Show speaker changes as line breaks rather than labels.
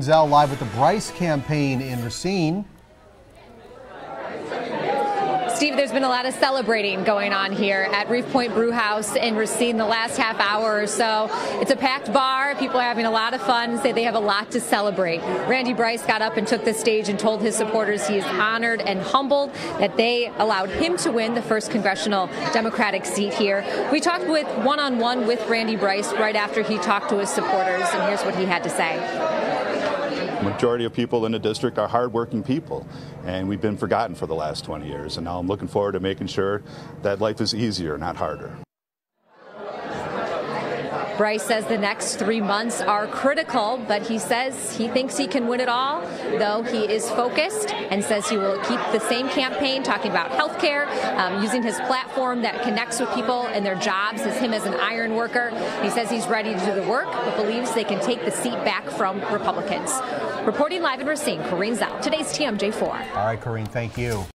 Zell live with the Bryce campaign in Racine.
Steve, there's been a lot of celebrating going on here at Reef Point Brew House in Racine the last half hour or so. It's a packed bar. People are having a lot of fun, say they have a lot to celebrate. Randy Bryce got up and took the stage and told his supporters he is honored and humbled that they allowed him to win the first congressional Democratic seat here. We talked with one on one with Randy Bryce right after he talked to his supporters, and here's what he had to say
majority of people in the district are hardworking people, and we've been forgotten for the last 20 years. And now I'm looking forward to making sure that life is easier, not harder.
Bryce says the next three months are critical, but he says he thinks he can win it all, though he is focused and says he will keep the same campaign talking about health care, um, using his platform that connects with people and their jobs as him as an iron worker. He says he's ready to do the work, but believes they can take the seat back from Republicans. Reporting live in Racine, Corrine Zell, today's TMJ4.
All right, Corrine, thank you.